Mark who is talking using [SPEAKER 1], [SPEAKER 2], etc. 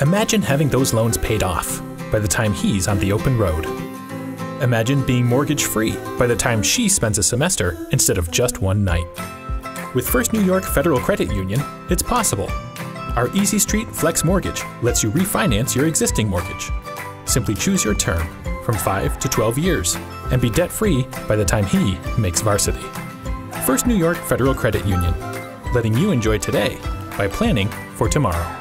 [SPEAKER 1] Imagine having those loans paid off by the time he's on the open road. Imagine being mortgage free by the time she spends a semester instead of just one night. With First New York Federal Credit Union, it's possible. Our Easy Street Flex Mortgage lets you refinance your existing mortgage. Simply choose your term from 5 to 12 years and be debt free by the time he makes varsity. First New York Federal Credit Union, letting you enjoy today by planning for tomorrow.